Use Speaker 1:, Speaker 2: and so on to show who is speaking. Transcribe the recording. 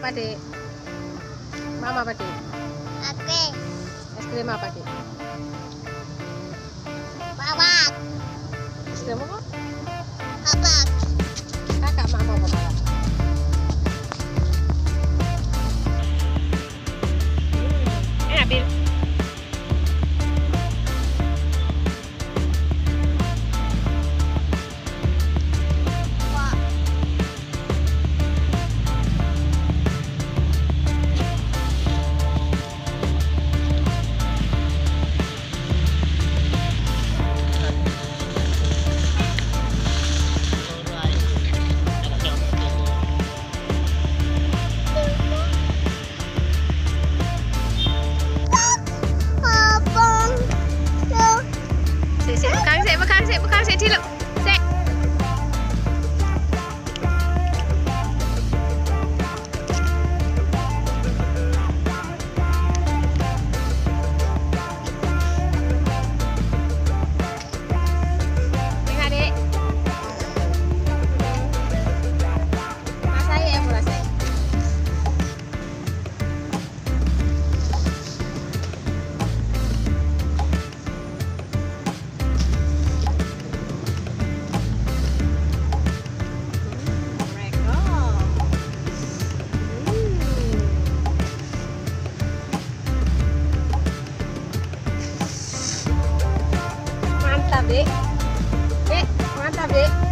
Speaker 1: apa dek? Mama apa dek?
Speaker 2: Apa?
Speaker 1: Es krim apa dek?
Speaker 2: Bawang.
Speaker 1: Es krim apa?
Speaker 2: Bawang.
Speaker 1: Kakak mama apa bawang? Enak. Dek. Dek, mantap, Dek.